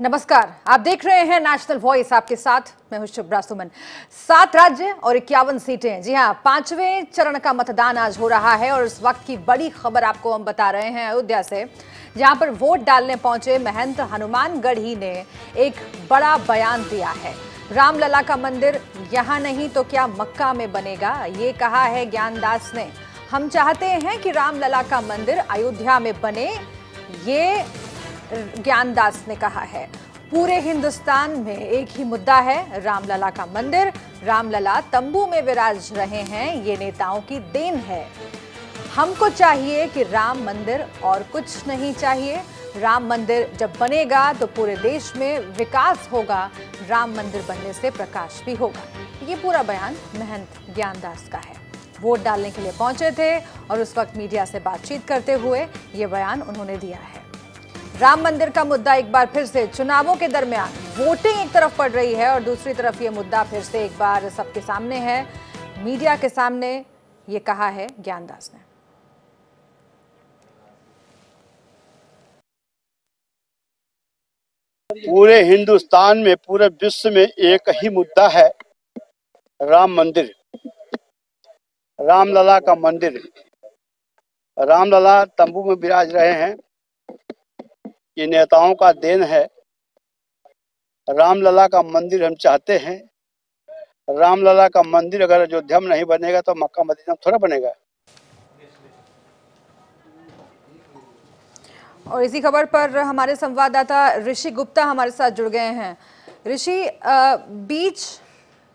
नमस्कार, आप देख रहे हैं नेशनल वॉइस आपके साथ। मैं हूँ शुभ्रा सुमन। सात राज्य और इक्यावन सीटें। जी हाँ पाँचवें चरण का मतदान आज हो रहा है और इस वक्त की बड़ी खबर आपको हम बता रहे हैं अयोध्या से, जहाँ पर वोट डालने पहुँचे महंत हनुमान गढ़ी ने एक बड़ा बयान दिया है। रामलला का मंदिर यहाँ नहीं तो क्या मक्का में बनेगा? ये कहा है ज्ञानदास ने। हम चाहते हैं कि रामलला का मंदिर अयोध्या में बने। ये ज्ञानदास ने कहा है। पूरे हिंदुस्तान में एक ही मुद्दा है, रामलला का मंदिर। रामलला तंबू में विराज रहे हैं, ये नेताओं की देन है। हमको चाहिए कि राम मंदिर और कुछ नहीं चाहिए। राम मंदिर जब बनेगा तो पूरे देश में विकास होगा। राम मंदिर बनने से प्रकाश भी होगा। ये पूरा बयान महंत ज्ञानदास का है। वोट डालने के लिए पहुँचे थे और उस वक्त मीडिया से बातचीत करते हुए ये बयान उन्होंने दिया है। राम मंदिर का मुद्दा एक बार फिर से चुनावों के दरमियान वोटिंग एक तरफ़ पड़ रही है और दूसरी तरफ़ ये मुद्दा फिर से एक बार सबके सामने है। मीडिया के सामने ये कहा है ज्ञानदास ने। पूरे हिंदुस्तान में, पूरे विश्व में एक ही मुद्दा है, राम मंदिर। रामलला का मंदिर। रामलला तंबू में विराज रहे हैं। ये नेताओं का देन है। रामलला का मंदिर हम चाहते हैं। रामलला का मंदिर अगर अयोध्या में नहीं बनेगा तो मक्का मदीना थोड़ा बनेगा। और इसी खबर पर हमारे संवाददाता ऋषि गुप्ता हमारे साथ जुड़ गए हैं। ऋषि बीच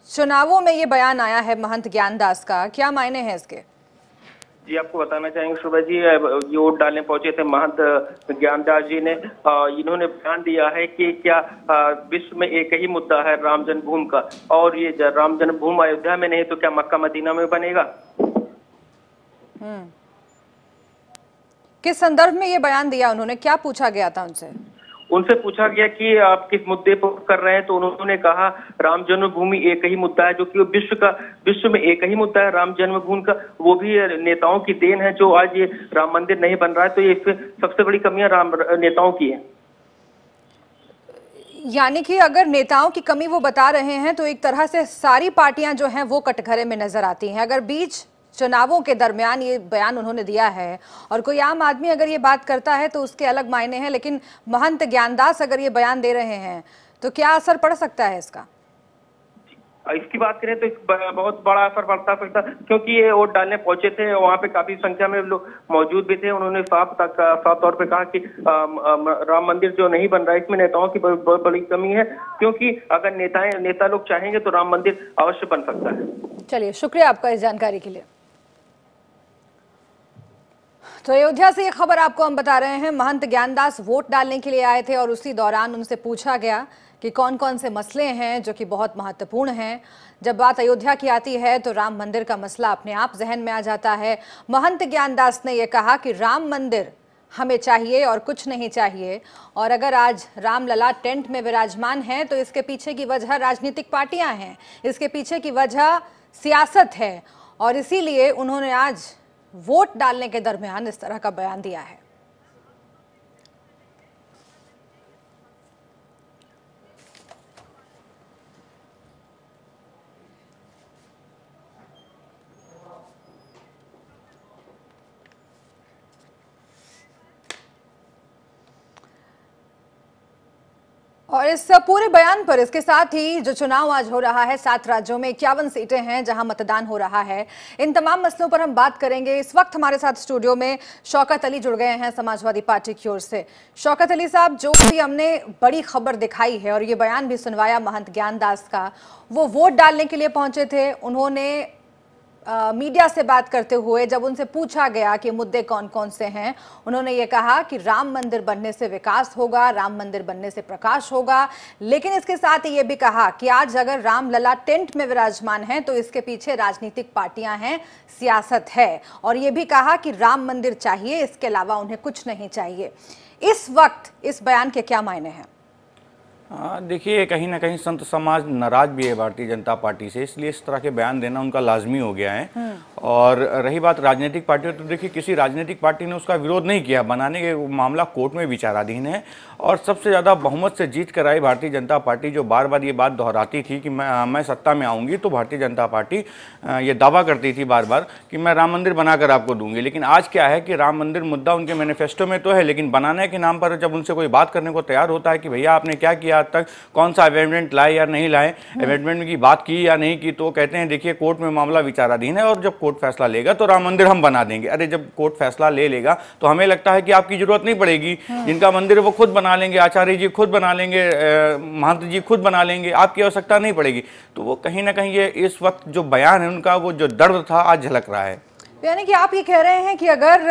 चुनावों में ये बयान आया है महंत ज्ञानदास का। क्या मायने हैं इसके? जी, आपको बताना चाहेंगे, सुबह जी ये वोट डालने पहुँचे थे महंत ज्ञानदास जी ने। इन्होंने बयान दिया है कि क्या विश्व में एक ही मुद्दा है, राम जन्मभूमि का। और ये राम जन्मभूमि अयोध्या में नहीं तो क्या मक्का मदीना में बनेगा? किस संदर्भ में ये बयान दिया उन्होंने? क्या पूछा गया था उनसे? उनसे पूछा गया कि आप किस मुद्दे पर कर रहे हैं तो उन्होंने कहा, राम जन्मभूमि एक ही मुद्दा है, जो कि विश्व का, विश्व में एक ही मुद्दा है, राम जन्मभूमि का, वो भी नेताओं की देन है, जो आज ये राम मंदिर नहीं बन रहा है तो ये सबसे बड़ी कमियाँ राम, नेताओं की है। यानी कि अगर नेताओं की कमी वो बता रहे हैं तो एक तरह से सारी पार्टियाँ जो हैं, वो कटघरे में नज़र आती हैं। अगर बीच चुनावों के दरमियान ये बयान उन्होंने दिया है। और कोई आम आदमी अगर ये बात करता है तो उसके अलग मायने हैं लेकिन महंत ज्ञानदास अगर ये बयान दे रहे हैं तो क्या असर पड़ सकता है इसका? इसकी बात करें तो ब- बहुत बड़ा असर पड़ता सकता क्योंकि ये वोट डालने पहुँचे थे वहाँ पे काफ़ी संख्या में लोग मौजूद भी थे। उन्होंने साफ़ तक साफ़ तौर पे कहा कि अम, राम मंदिर जो नहीं बन रहा है इसमें नेताओं की ब- बहुत बड़ी कमी है क्योंकि अगर नेताएँ नेता लोग चाहेंगे तो राम मंदिर अवश्य बन सकता है। चलिए शुक्रिया आपका इस जानकारी के लिए। तो अयोध्या से ये खबर आपको हम बता रहे हैं। महंत ज्ञानदास वोट डालने के लिए आए थे और उसी दौरान उनसे पूछा गया कि कौन कौन से मसले हैं जो कि बहुत महत्वपूर्ण हैं। जब बात अयोध्या की आती है तो राम मंदिर का मसला अपने आप जहन में आ जाता है। महंत ज्ञानदास ने यह कहा कि राम मंदिर हमें चाहिए और कुछ नहीं चाहिए। और अगर आज रामलला टेंट में विराजमान है तो इसके पीछे की वजह राजनीतिक पार्टियाँ हैं। इसके पीछे की वजह सियासत है। और इसीलिए उन्होंने आज वोट डालने के दरमियान इस तरह का बयान दिया है। और इस पूरे बयान पर इसके साथ ही जो चुनाव आज हो रहा है, सात राज्यों में इक्यावन सीटें हैं जहाँ मतदान हो रहा है। इन तमाम मसलों पर हम बात करेंगे। इस वक्त हमारे साथ स्टूडियो में शौकत अली जुड़ गए हैं समाजवादी पार्टी की ओर से। शौकत अली साहब, जो भी हमने बड़ी खबर दिखाई है और ये बयान भी सुनवाया महंत ज्ञानदास का, वो वोट डालने के लिए पहुँचे थे। उन्होंने मीडिया से बात करते हुए जब उनसे पूछा गया कि मुद्दे कौन कौन से हैं उन्होंने ये कहा कि राम मंदिर बनने से विकास होगा राम मंदिर बनने से प्रकाश होगा। लेकिन इसके साथ ये भी कहा कि आज अगर राम लला टेंट में विराजमान है तो इसके पीछे राजनीतिक पार्टियाँ हैं सियासत है। और ये भी कहा कि राम मंदिर चाहिए इसके अलावा उन्हें कुछ नहीं चाहिए। इस वक्त इस बयान के क्या मायने हाँ, देखिए कहीं ना कहीं संत समाज नाराज़ भी है भारतीय जनता पार्टी से इसलिए इस तरह के बयान देना उनका लाजमी हो गया है। और रही बात राजनीतिक पार्टी तो देखिए किसी राजनीतिक पार्टी ने उसका विरोध नहीं किया बनाने के मामला कोर्ट में विचाराधीन है। और सबसे ज़्यादा बहुमत से जीत कर आई भारतीय जनता पार्टी जो बार बार ये बात दोहराती थी कि मैं मैं सत्ता में आऊँगी तो भारतीय जनता पार्टी ये दावा करती थी बार बार कि मैं राम मंदिर बनाकर आपको दूँगी। लेकिन आज क्या है कि राम मंदिर मुद्दा उनके मैनिफेस्टो में तो है लेकिन बनाने के नाम पर जब उनसे कोई बात करने को तैयार होता है कि भैया आपने क्या किया आज तक कौन सा अमेंडमेंट लाए या नहीं लाए अमेंडमेंट की बात की या नहीं की तो कहते हैं देखिए कोर्ट में मामला विचाराधीन है और जब कोर्ट फैसला लेगा तो राम मंदिर हम बना देंगे। अरे जब कोर्ट फैसला ले लेगा तो हमें लगता है कि आपकी ज़रूरत नहीं पड़ेगी। जिनका मंदिर वो खुद बना लेंगे आचार्य जी खुद बना लेंगे महंत जी खुद बना लेंगे आपकी आवश्यकता नहीं पड़ेगी। तो वो कहीं ना कहीं ये इस वक्त जो बयान है उनका वो जो दर्द था आज झलक रहा है। यानी कि आप ये कह रहे हैं कि अगर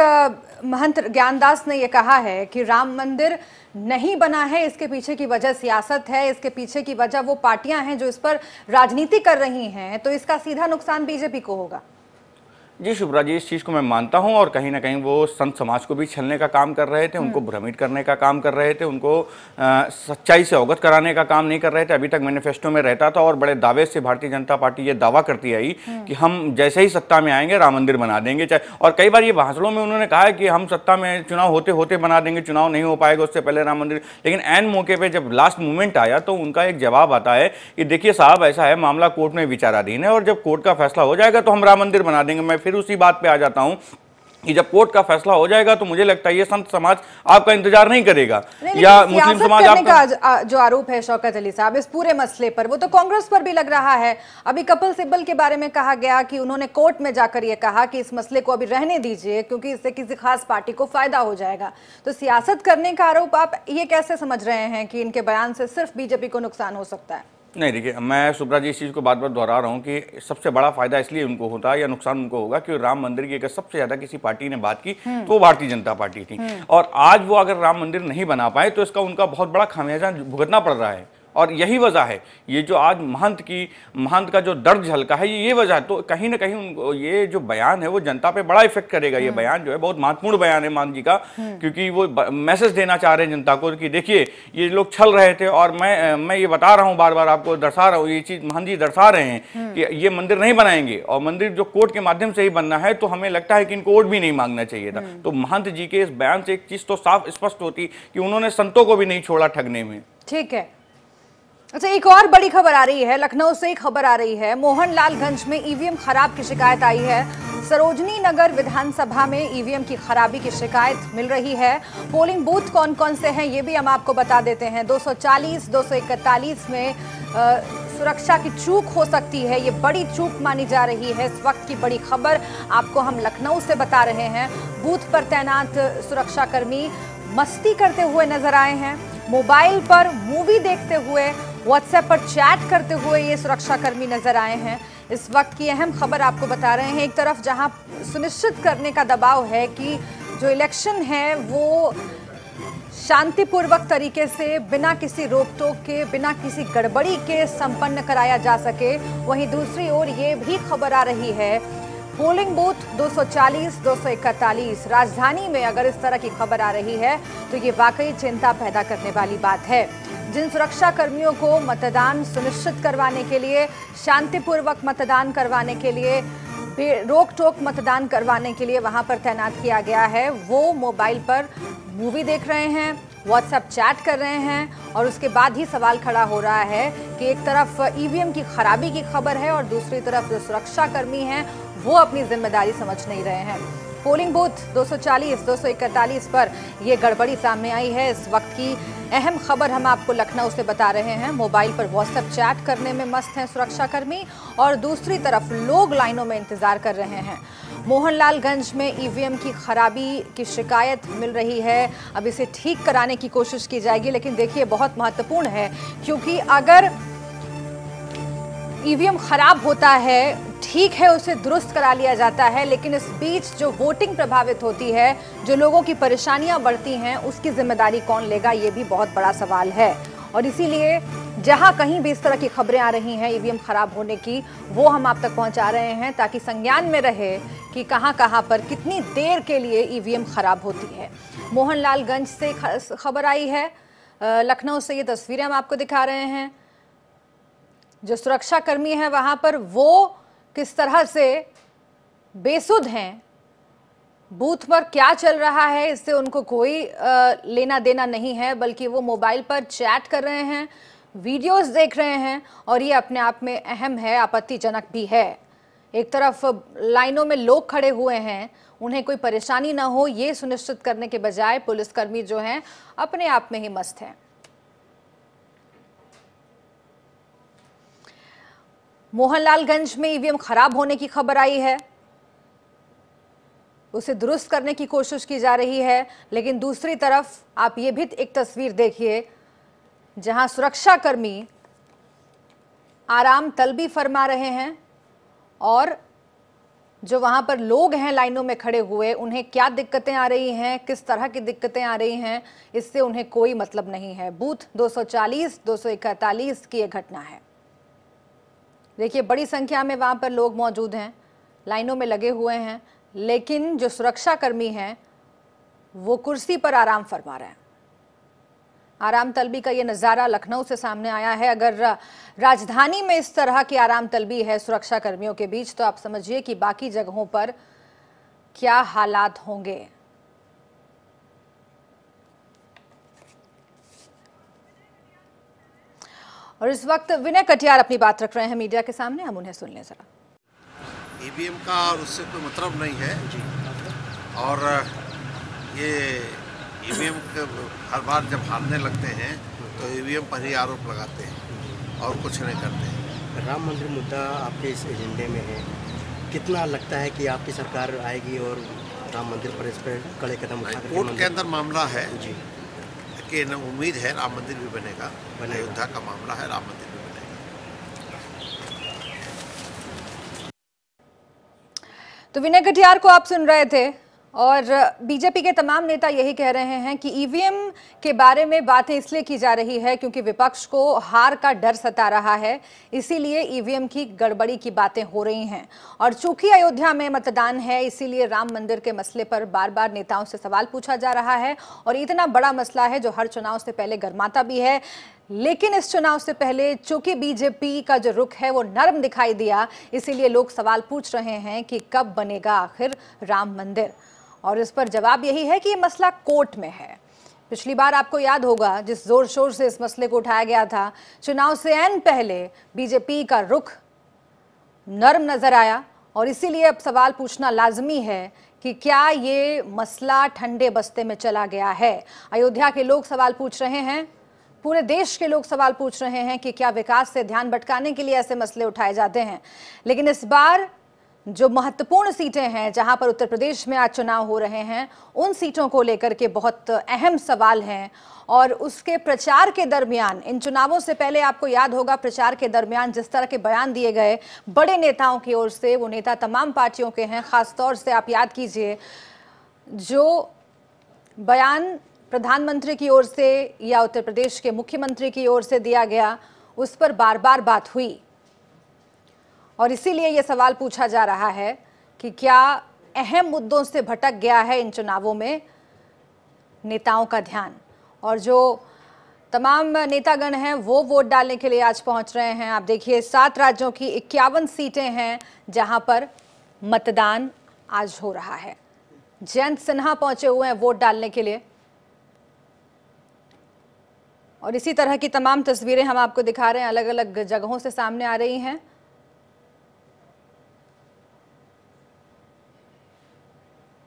महंत ज्ञानदास ने यह कहा है कि राम मंदिर नहीं बना है, इसके पीछे की वजह सियासत है, इसके पीछे की वजह वो पार्टियाँ हैं जो इस पर राजनीति कर रही हैं तो इसका सीधा नुकसान बीजेपी को होगा। जी शुभ्रा जी इस चीज़ को मैं मानता हूँ और कहीं ना कहीं वो संत समाज को भी छलने का काम कर रहे थे उनको भ्रमित करने का काम कर रहे थे उनको आ, सच्चाई से अवगत कराने का काम नहीं कर रहे थे। अभी तक मैनिफेस्टो में रहता था और बड़े दावे से भारतीय जनता पार्टी ये दावा करती आई कि हम जैसे ही सत्ता में आएँगे राम मंदिर बना देंगे। चाहे और कई बार ये भाषणों में उन्होंने कहा कि हम सत्ता में चुनाव होते होते बना देंगे चुनाव नहीं हो पाएगा उससे पहले राम मंदिर। लेकिन एन मौके पर जब लास्ट मूवमेंट आया तो उनका एक जवाब आता है कि देखिए साहब ऐसा है मामला कोर्ट में विचाराधीन है और जब कोर्ट का फैसला हो जाएगा तो हम राम मंदिर बना देंगे। मैं फिर उसी बात पे आ जाता हूँ कि जब कोर्ट का फैसला हो जाएगा तो मुझे लगता है ये संत समाज आपका इंतज़ार नहीं करेगा। नहीं, या मुस्लिम समाज आपका जो आरोप है शौकत अली साहब इस पूरे मसले पर वो तो कांग्रेस पर भी लग रहा है। अभी कपिल सिब्बल के बारे में कहा गया कि उन्होंने कोर्ट में जाकर ये कहा कि इस मसले को अभी रहने दीजिए क्योंकि इससे किसी खास पार्टी को फ़ायदा हो जाएगा। तो सियासत करने का आरोप आप ये कैसे समझ रहे हैं कि इनके बयान से सिर्फ़ बीजेपी को नुकसान हो सकता है? नहीं देखिए मैं सुब्रा जी इस चीज़ को बार बार दोहरा रहा हूँ कि सबसे बड़ा फ़ायदा इसलिए उनको होता है या नुकसान उनको होगा कि राम मंदिर की अगर सबसे ज़्यादा किसी पार्टी ने बात की हम्म। तो वो भारतीय जनता पार्टी थी हम्म। और आज वो अगर राम मंदिर नहीं बना पाए तो इसका उनका बहुत बड़ा खामियाजा भुगतना पड़ रहा है और यही वजह है ये जो आज महंत की महंत का जो दर्द झलका है ये वजह है तो कहीं ना कहीं उनको ये जो बयान है वो जनता पे बड़ा इफ़ेक्ट करेगा ये हम्म। बयान जो है बहुत महत्वपूर्ण बयान है महंत जी का हम्म। क्योंकि वो मैसेज देना चाह रहे हैं जनता को कि देखिए ये लोग छल रहे थे और मैं मैं ये बता रहा हूँ बार बार आपको दर्शा रहा हूँ ये चीज़ महंत जी दर्शा रहे हैं हम्म। कि ये मंदिर नहीं बनाएँगे और मंदिर जो कोर्ट के माध्यम से ही बनना है तो हमें लगता है कि इनको वोट भी नहीं मांगना चाहिए था तो महंत जी के इस बयान से एक चीज़ तो साफ़ स्पष्ट होती कि उन्होंने संतों को भी नहीं छोड़ा ठगने में ठीक है अच्छा एक और बड़ी खबर आ रही है लखनऊ से खबर आ रही है। मोहनलालगंज में ईवीएम खराब की शिकायत आई है। सरोजनी नगर विधानसभा में ईवीएम की खराबी की शिकायत मिल रही है। पोलिंग बूथ कौन कौन से हैं ये भी हम आपको बता देते हैं। 240 241 में आ, सुरक्षा की चूक हो सकती है ये बड़ी चूक मानी जा रही है। इस वक्त की बड़ी खबर आपको हम लखनऊ से बता रहे हैं। बूथ पर तैनात सुरक्षाकर्मी मस्ती करते हुए नज़र आए हैं। मोबाइल पर मूवी देखते हुए व्हाट्सएप पर चैट करते हुए ये सुरक्षाकर्मी नज़र आए हैं। इस वक्त की अहम खबर आपको बता रहे हैं। एक तरफ़ जहाँ सुनिश्चित करने का दबाव है कि जो इलेक्शन है, वो शांतिपूर्वक तरीके से बिना किसी रोक टोक के, बिना किसी गड़बड़ी के संपन्न कराया जा सके। वहीं दूसरी ओर ये भी खबर आ रही है पोलिंग बूथ 240, 241 राजधानी में अगर इस तरह की खबर आ रही है तो ये वाकई चिंता पैदा करने वाली बात है। जिन सुरक्षा कर्मियों को मतदान सुनिश्चित करवाने के लिए शांतिपूर्वक मतदान करवाने के लिए रोक टोक मतदान करवाने के लिए वहाँ पर तैनात किया गया है वो मोबाइल पर मूवी देख रहे हैं। व्हाट्सएप चैट कर रहे हैं और उसके बाद ही सवाल खड़ा हो रहा है कि एक तरफ़ ईवीएम की खराबी की खबर है और दूसरी तरफ़ जो सुरक्षाकर्मी हैं, वो अपनी ज़िम्मेदारी समझ नहीं रहे हैं। पोलिंग बूथ 240, 241 पर यह गड़बड़ी सामने आई है। इस वक्त की अहम खबर हम आपको लखनऊ से बता रहे हैं। मोबाइल पर व्हाट्सएप चैट करने में मस्त हैं सुरक्षाकर्मी और दूसरी तरफ़ लोग लाइनों में इंतज़ार कर रहे हैं। मोहनलालगंज में ईवीएम की खराबी की शिकायत मिल रही है। अब इसे ठीक कराने की कोशिश की जाएगी लेकिन देखिए बहुत महत्वपूर्ण है क्योंकि अगर ईवीएम खराब होता है ठीक है, उसे दुरुस्त करा लिया जाता है, लेकिन इस बीच जो वोटिंग प्रभावित होती है, जो लोगों की परेशानियाँ बढ़ती हैं, उसकी ज़िम्मेदारी कौन लेगा, ये भी बहुत बड़ा सवाल है। और इसीलिए जहाँ कहीं भी इस तरह की खबरें आ रही हैं, ईवीएम खराब होने की, वो हम आप तक पहुँचा रहे हैं, ताकि संज्ञान में रहे कि कहाँ कहाँ पर कितनी देर के लिए ईवीएम खराब होती है। मोहनलालगंज से खबर आई है। लखनऊ से ये तस्वीरें हम आपको दिखा रहे हैं। जो सुरक्षा कर्मी है, वहाँ पर वो किस तरह से बेसुध हैं? बूथ पर क्या चल रहा है? इससे उनको कोई लेना देना नहीं है, बल्कि वो मोबाइल पर चैट कर रहे हैं, वीडियोस देख रहे हैं, और ये अपने आप में अहम है, आपत्तिजनक भी है। एक तरफ़ लाइनों में लोग खड़े हुए हैं, उन्हें कोई परेशानी ना हो, ये सुनिश्चित करने के बजाय पुलिसकर्मी जो हैं, अपने आप में ही मस्त हैं। मोहनलालगंज में ईवीएम खराब होने की खबर आई है। उसे दुरुस्त करने की कोशिश की जा रही है, लेकिन दूसरी तरफ़ आप ये भी एक तस्वीर देखिए, जहाँ सुरक्षाकर्मी आराम तलबी फरमा रहे हैं और जो वहाँ पर लोग हैं लाइनों में खड़े हुए, उन्हें क्या दिक्कतें आ रही हैं, किस तरह की दिक्कतें आ रही हैं, इससे उन्हें कोई मतलब नहीं है। बूथ 240 241 की यह घटना है। देखिए, बड़ी संख्या में वहाँ पर लोग मौजूद हैं, लाइनों में लगे हुए हैं, लेकिन जो सुरक्षाकर्मी हैं, वो कुर्सी पर आराम फरमा रहे हैं। आराम तलबी का ये नज़ारा लखनऊ से सामने आया है। अगर राजधानी में इस तरह की आराम तलबी है सुरक्षा कर्मियों के बीच तो आप समझिए कि बाकी जगहों पर क्या हालात होंगे। और इस वक्त विनय कटियार अपनी बात रख रहे हैं मीडिया के सामने। हम उन्हें सुन लें जरा। ईवीएम का और उससे कोई मतलब नहीं है। और ये ईवीएम के हर बार जब हारने लगते हैं तो ईवीएम पर ही आरोप लगाते हैं और कुछ नहीं करते हैं। राम मंदिर मुद्दा आपके इस एजेंडे में है। कितना लगता है कि आपकी सरकार आएगी और राम मंदिर पर इस पर कड़े कदम उठा करके कोर्ट के अंदर मामला है। जी। कि न उम्मीद है राम मंदिर भी बनेगा। बनेगा। अयोध्या का मामला है राम मंदिर भी बनेगा। तो विनय कटियार को आप सुन रहे थे। और बीजेपी के तमाम नेता यही कह रहे हैं कि ईवीएम के बारे में बातें इसलिए की जा रही है क्योंकि विपक्ष को हार का डर सता रहा है। इसीलिए ईवीएम की गड़बड़ी की बातें हो रही हैं। और चूँकि अयोध्या में मतदान है, इसीलिए राम मंदिर के मसले पर बार बार नेताओं से सवाल पूछा जा रहा है और इतना बड़ा मसला है जो हर चुनाव से पहले गर्माता भी है। लेकिन इस चुनाव से पहले चूँकि बीजेपी का जो रुख है, वो नरम दिखाई दिया। इसीलिए लोग सवाल पूछ रहे हैं कि कब बनेगा आखिर राम मंदिर। और इस पर जवाब यही है कि ये मसला कोर्ट में है। पिछली बार आपको याद होगा, जिस ज़ोर शोर से इस मसले को उठाया गया था, चुनाव से एन पहले बीजेपी का रुख नरम नज़र आया और इसीलिए अब सवाल पूछना लाजमी है कि क्या ये मसला ठंडे बस्ते में चला गया है? अयोध्या के लोग सवाल पूछ रहे हैं, पूरे देश के लोग सवाल पूछ रहे हैं कि क्या विकास से ध्यान भटकाने के लिए ऐसे मसले उठाए जाते हैं। लेकिन इस बार जो महत्वपूर्ण सीटें हैं, जहाँ पर उत्तर प्रदेश में आज चुनाव हो रहे हैं, उन सीटों को लेकर के बहुत अहम सवाल हैं। और उसके प्रचार के दरमियान, इन चुनावों से पहले आपको याद होगा, प्रचार के दरमियान जिस तरह के बयान दिए गए, बड़े नेताओं की ओर से, वो नेता तमाम पार्टियों के हैं। खासतौर से आप याद कीजिए, जो बयान प्रधानमंत्री की ओर से या उत्तर प्रदेश के मुख्यमंत्री की ओर से दिया गया, उस पर बार बार बात हुई। और इसीलिए ये सवाल पूछा जा रहा है कि क्या अहम मुद्दों से भटक गया है इन चुनावों में नेताओं का ध्यान? और जो तमाम नेतागण हैं, वो वोट डालने के लिए आज पहुँच रहे हैं। आप देखिए, सात राज्यों की इक्यावन सीटें हैं जहाँ पर मतदान आज हो रहा है। जयंत सिन्हा पहुँचे हुए हैं वोट डालने के लिए। और इसी तरह की तमाम तस्वीरें हम आपको दिखा रहे हैं अलग अलग जगहों से सामने आ रही हैं।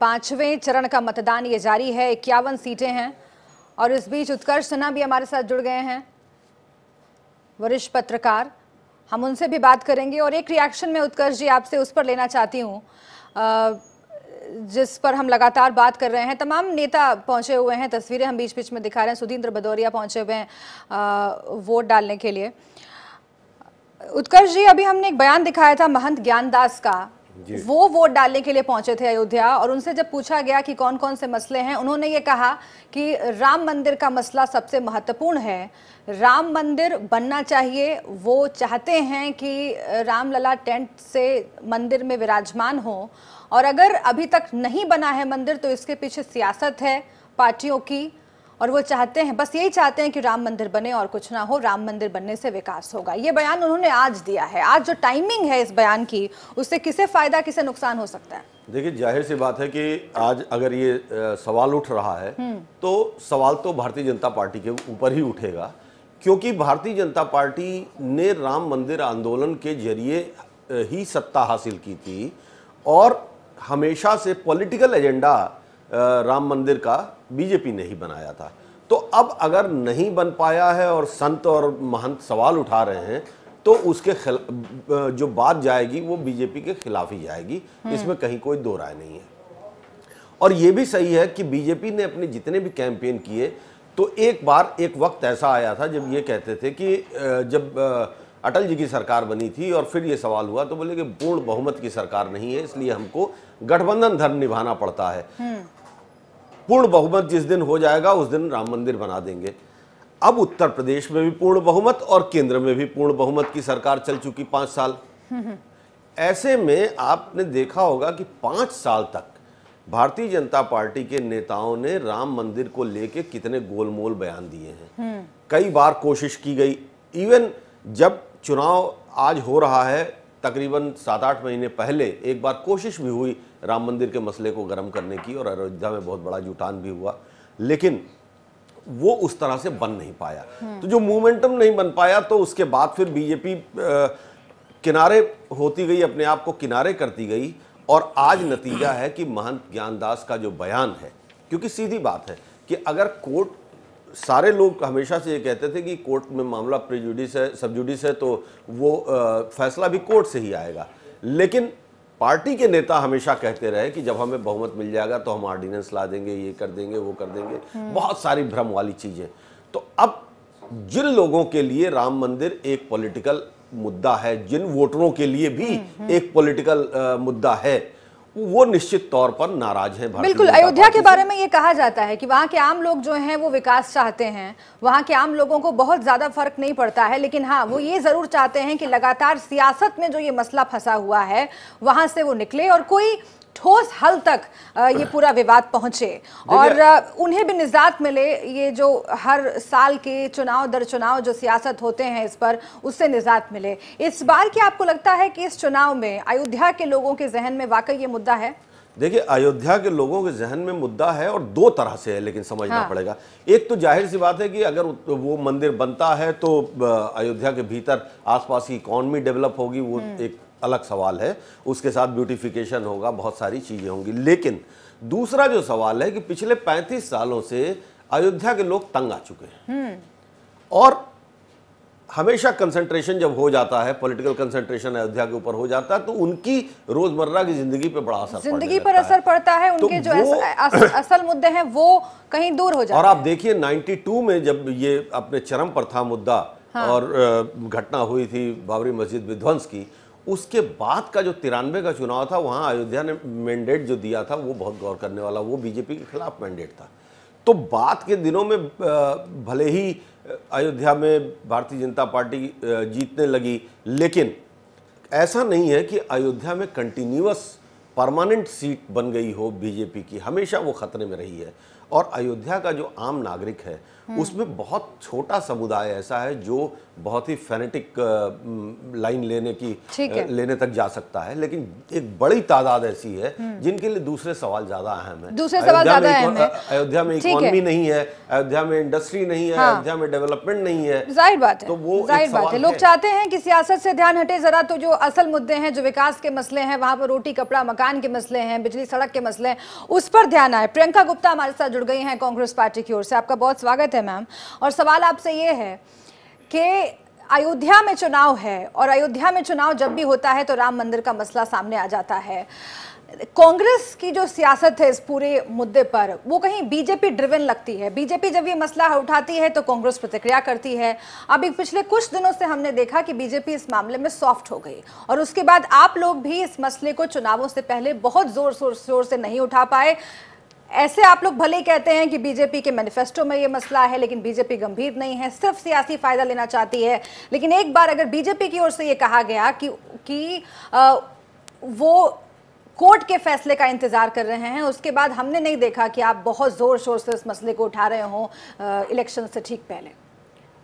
पाँचवें चरण का मतदान ये जारी है। इक्यावन सीटें हैं और इस बीच उत्कर्ष सिन्हा भी हमारे साथ जुड़ गए हैं। वरिष्ठ पत्रकार, हम उनसे भी बात करेंगे और एक रिएक्शन में उत्कर्ष जी आपसे उस पर लेना चाहती हूँ। जिस पर हम लगातार बात कर रहे हैं। तमाम नेता पहुँचे हुए हैं, तस्वीरें हम बीच बीच में दिखा रहे हैं। सुधींद्र भदौरिया पहुँचे हुए हैं वोट डालने के लिए। उत्कर्ष जी, अभी हमने एक बयान दिखाया था महंत ज्ञानदास का। वो वोट डालने के लिए पहुँचे थे अयोध्या और उनसे जब पूछा गया कि कौन कौन से मसले हैं, उन्होंने ये कहा कि राम मंदिर का मसला सबसे महत्वपूर्ण है। राम मंदिर बनना चाहिए। वो चाहते हैं कि रामलला टेंट से मंदिर में विराजमान हो और अगर अभी तक नहीं बना है मंदिर तो इसके पीछे सियासत है पार्टियों की। और वो चाहते हैं बस यही चाहते हैं कि राम मंदिर बने और कुछ ना हो राम मंदिर बनने से विकास होगा। ये बयान उन्होंने आज दिया है। आज जो टाइमिंग है इस बयान की उससे किसे फ़ायदा किसे नुकसान हो सकता है? देखिए ज़ाहिर सी बात है कि आज अगर ये सवाल उठ रहा है तो सवाल तो भारतीय जनता पार्टी के ऊपर ही उठेगा क्योंकि भारतीय जनता पार्टी ने राम मंदिर आंदोलन के ज़रिए ही सत्ता हासिल की थी और हमेशा से पॉलिटिकल एजेंडा राम मंदिर का बीजेपी ने ही बनाया था। तो अब अगर नहीं बन पाया है और संत और महंत सवाल उठा रहे हैं तो उसके जो बात जाएगी वो बीजेपी के खिलाफ ही जाएगी। इसमें कहीं कोई दो राय नहीं है। और ये भी सही है कि बीजेपी ने अपने जितने भी कैंपेन किए तो एक बार एक वक्त ऐसा आया था जब ये कहते थे कि जब अटल जी की सरकार बनी थी और फिर ये सवाल हुआ तो बोले कि पूर्ण बहुमत की सरकार नहीं है इसलिए हमको गठबंधन धर्म निभाना पड़ता है। पूर्ण बहुमत जिस दिन हो जाएगा उस दिन राम मंदिर बना देंगे। अब उत्तर प्रदेश में भी पूर्ण बहुमत और केंद्र में भी पूर्ण बहुमत की सरकार चल चुकी पाँच साल। ऐसे में आपने देखा होगा कि पाँच साल तक भारतीय जनता पार्टी के नेताओं ने राम मंदिर को लेके कितने गोलमोल बयान दिए हैं। कई बार कोशिश की गई। इवन जब चुनाव आज हो रहा है तकरीबन सात आठ महीने पहले एक बार कोशिश भी हुई राम मंदिर के मसले को गर्म करने की और अयोध्या में बहुत बड़ा जुटान भी हुआ लेकिन वो उस तरह से बन नहीं पाया। तो जो मोमेंटम नहीं बन पाया तो उसके बाद फिर बीजेपी किनारे होती गई अपने आप को किनारे करती गई और आज नतीजा है कि महंत ज्ञानदास का जो बयान है क्योंकि सीधी बात है कि अगर कोर्ट सारे लोग हमेशा से ये कहते थे कि कोर्ट में मामला प्रिजुडिस है सबजुडिस है तो वो अ, फैसला भी कोर्ट से ही आएगा। लेकिन पार्टी के नेता हमेशा कहते रहे कि जब हमें बहुमत मिल जाएगा तो हम ऑर्डिनेंस ला देंगे ये कर देंगे वो कर देंगे। बहुत सारी भ्रम वाली चीज़ें। तो अब जिन लोगों के लिए राम मंदिर एक पॉलिटिकल मुद्दा है जिन वोटरों के लिए भी एक पॉलिटिकल मुद्दा है वो निश्चित तौर पर नाराज़ हैं बिल्कुल अयोध्या के बारे में ये कहा जाता है कि वहाँ के आम लोग जो हैं वो विकास चाहते हैं। वहाँ के आम लोगों को बहुत ज़्यादा फ़र्क नहीं पड़ता है लेकिन हाँ वो ये ज़रूर चाहते हैं कि लगातार सियासत में जो ये मसला फंसा हुआ है वहाँ से वो निकले और कोई ठोस हल तक ये पूरा विवाद पहुँचे। और उन्हें भी निजात मिले ये जो हर साल के चुनाव दर चुनाव जो सियासत होते हैं इस पर उससे निजात मिले। इस बार क्या आपको लगता है कि इस चुनाव में अयोध्या के लोगों के जहन में वाकई ये मुद्दा है? देखिए अयोध्या के लोगों के जहन में मुद्दा है और दो तरह से है लेकिन समझना हाँ। पड़ेगा। एक तो ज़ाहिर सी बात है कि अगर वो मंदिर बनता है तो अयोध्या के भीतर आसपास की इकॉनमी डेवलप होगी वो एक अलग सवाल है उसके साथ ब्यूटिफिकेशन होगा बहुत सारी चीज़ें होंगी। लेकिन दूसरा जो सवाल है कि पिछले 35 सालों से अयोध्या के लोग तंग आ चुके हैं। और हमेशा कंसंट्रेशन जब हो जाता है पॉलिटिकल कंसंट्रेशन अयोध्या के ऊपर हो जाता है तो उनकी रोज़मर्रा की ज़िंदगी पे बड़ा असर ज़िंदगी पर असर पड़ता है उनके तो जो वो- अस, अस, असल मुद्दे हैं वो कहीं दूर हो जाते और आप देखिए 92 में जब ये अपने चरम पर था मुद्दा हाँ। और घटना हुई थी बाबरी मस्जिद विध्वंस की उसके बाद का जो तिरानवे का चुनाव था, वहाँ अयोध्या ने मैंडेट जो दिया था, वो बहुत गौर करने वाला, वो बीजेपी के खिलाफ मैंडेट था। तो बाद के दिनों में भले ही अयोध्या में भारतीय जनता पार्टी जीतने लगी, लेकिन ऐसा नहीं है कि अयोध्या में कंटिन्यूस परमानेंट सीट बन गई हो बीजेपी की। हमेशा वो खतरे में रही है। और अयोध्या का जो आम नागरिक है उसमें बहुत छोटा समुदाय ऐसा है जो बहुत ही फेनेटिक लाइन लेने की। लेने तक जा सकता है लेकिन एक बड़ी तादाद ऐसी है जिनके लिए दूसरे सवाल ज़्यादा अहम है। दूसरे सवाल ज़्यादा अहम है। अयोध्या में इकोनॉमी नहीं है अयोध्या में इंडस्ट्री नहीं है हाँ। अयोध्या में डेवलपमेंट नहीं है। ज़ाहिर बात है तो वो ज़ाहिर बात है। लोग चाहते हैं कि सियासत से ध्यान हटे जरा तो जो असल मुद्दे हैं जो विकास के मसले हैं वहाँ पर रोटी कपड़ा मकान के मसले हैं बिजली सड़क के मसले हैं उस पर ध्यान आए। प्रियंका गुप्ता हमारे साथ जुड़ गई हैं कांग्रेस पार्टी की ओर से। आपका बहुत स्वागत है। मैम और सवाल आपसे ये है कि अयोध्या में चुनाव है और अयोध्या में चुनाव जब भी होता है तो राम मंदिर का मसला सामने आ जाता है। कांग्रेस की जो सियासत है इस पूरे मुद्दे पर, वो कहीं बीजेपी ड्रिवन लगती है। बीजेपी जब ये मसला उठाती है तो कांग्रेस प्रतिक्रिया करती है। अभी पिछले कुछ दिनों से हमने देखा कि बीजेपी इस मामले में सॉफ्ट हो गई और उसके बाद आप लोग भी इस मसले को चुनावों से पहले बहुत ज़ोर शोर शोर से नहीं उठा पाए। ऐसे आप लोग भले ही कहते हैं कि बीजेपी के मैनिफेस्टो में ये मसला है लेकिन बीजेपी गंभीर नहीं है सिर्फ़ सियासी फ़ायदा लेना चाहती है। लेकिन एक बार अगर बीजेपी की ओर से ये कहा गया कि कि अ, वो कोर्ट के फैसले का इंतज़ार कर रहे हैं उसके बाद हमने नहीं देखा कि आप बहुत ज़ोर शोर से इस मसले को उठा रहे हो इलेक्शन से ठीक पहले।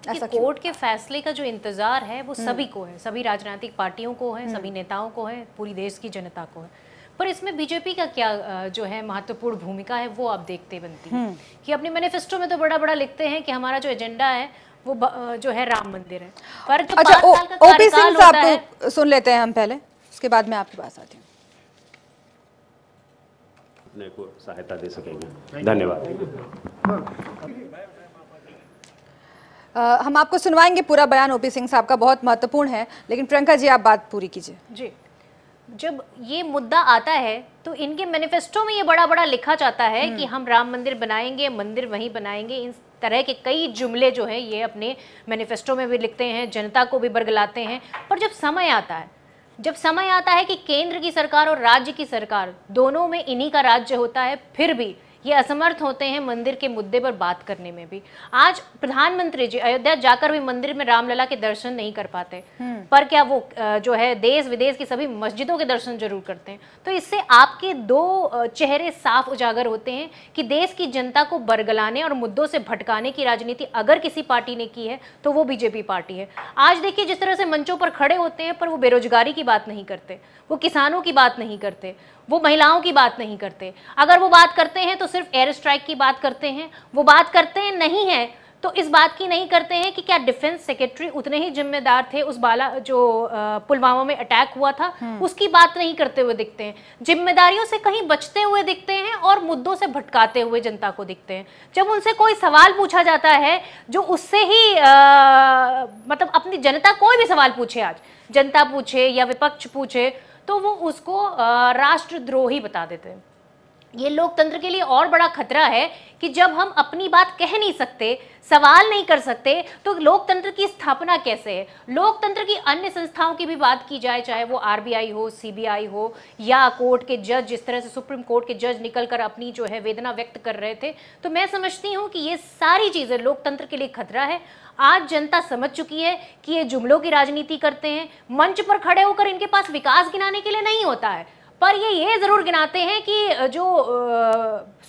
कोर्ट के फैसले का जो इंतज़ार है वो सभी को है सभी राजनीतिक पार्टियों को है सभी नेताओं को है पूरी देश की जनता को है। पर इसमें बीजेपी का क्या जो है महत्वपूर्ण भूमिका है वो आप देखते बनती है? कि अपने मैनिफेस्टो में तो बड़ा बड़ा लिखते हैं कि हमारा जो एजेंडा है वो जो है राम मंदिर है। पर जो अच्छा पाँच साल का ओपी सिंह साहब है सुन लेते हैं हम पहले उसके बाद मैं आपके पास आती हूँ। अपने को सहायता दे सकेंगे। धन्यवाद। हम आपको सुनवाएँगे पूरा बयान ओपी सिंह साहब का बहुत महत्वपूर्ण है लेकिन प्रियंका जी आप बात पूरी कीजिए। जी। जब ये मुद्दा आता है तो इनके मैनिफेस्टो में ये बड़ा बड़ा लिखा जाता है कि हम राम मंदिर बनाएँगे मंदिर वहीं बनाएँगे। इन तरह के कई जुमले जो हैं ये अपने मैनिफेस्टो में भी लिखते हैं जनता को भी बरगलाते हैं। पर जब समय आता है जब समय आता है कि केंद्र की सरकार और राज्य की सरकार दोनों में इन्हीं का राज्य होता है फिर भी ये असमर्थ होते हैं मंदिर के मुद्दे पर बात करने में भी। आज प्रधानमंत्री जी अयोध्या जाकर भी मंदिर में रामलला के दर्शन नहीं कर पाते। पर क्या वो जो है देश विदेश की सभी मस्जिदों के दर्शन ज़रूर करते हैं? तो इससे आपके दो चेहरे साफ़ उजागर होते हैं कि देश की जनता को बरगलाने और मुद्दों से भटकाने की राजनीति अगर किसी पार्टी ने की है तो वो बीजेपी पार्टी है। आज देखिए जिस तरह से मंचों पर खड़े होते हैं पर वो बेरोजगारी की बात नहीं करते वो किसानों की बात नहीं करते। वो महिलाओं की बात नहीं करते। अगर वो बात करते हैं तो सिर्फ़ एयर स्ट्राइक की बात करते हैं। वो बात करते हैं नहीं है तो इस बात की नहीं करते हैं कि क्या डिफेंस सेक्रेटरी उतने ही जिम्मेदार थे उस बाला जो पुलवामा में अटैक हुआ था उसकी बात नहीं करते हुए दिखते हैं। जिम्मेदारियों से कहीं बचते हुए दिखते हैं और मुद्दों से भटकाते हुए जनता को दिखते हैं। जब उनसे कोई सवाल पूछा जाता है जो उससे ही अ, मतलब अपनी जनता कोई भी सवाल पूछे आज जनता पूछे या विपक्ष पूछे तो वो उसको राष्ट्रद्रोही बता देते हैं। ये लोकतंत्र के लिए और बड़ा खतरा है कि जब हम अपनी बात कह नहीं सकते, सवाल नहीं कर सकते तो लोकतंत्र की स्थापना कैसे है? लोकतंत्र की अन्य संस्थाओं की भी बात की जाए, चाहे वो आरबीआई हो सीबीआई हो, या कोर्ट के जज, जिस तरह से सुप्रीम कोर्ट के जज निकलकर अपनी जो है वेदना व्यक्त कर रहे थे तो मैं समझती हूँ कि ये सारी चीज़ें लोकतंत्र के लिए खतरा है। आज जनता समझ चुकी है कि ये जुमलों की राजनीति करते हैं। मंच पर खड़े होकर इनके पास विकास गिनाने के लिए नहीं होता है। पर ये ये ज़रूर गिनाते हैं कि जो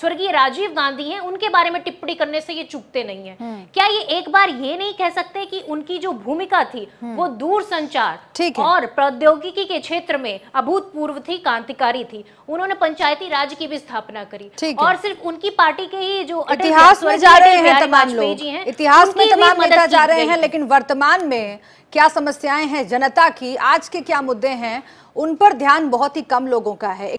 स्वर्गीय राजीव गांधी हैं उनके बारे में टिप्पणी करने से ये चूकते नहीं है। क्या ये एक बार ये नहीं कह सकते कि उनकी जो भूमिका थी वो दूर संचार और प्रौद्योगिकी के क्षेत्र में अभूतपूर्व थी क्रांतिकारी थी। उन्होंने पंचायती राज की भी स्थापना करी। और सिर्फ़ उनकी पार्टी के ही जो इतिहास में जा रहे हैं तमाम लोग। इतिहास में तमाम नेता जा रहे हैं। लेकिन वर्तमान में क्या समस्याएँ हैं जनता की आज के क्या मुद्दे हैं उन पर ध्यान बहुत ही कम लोगों का है।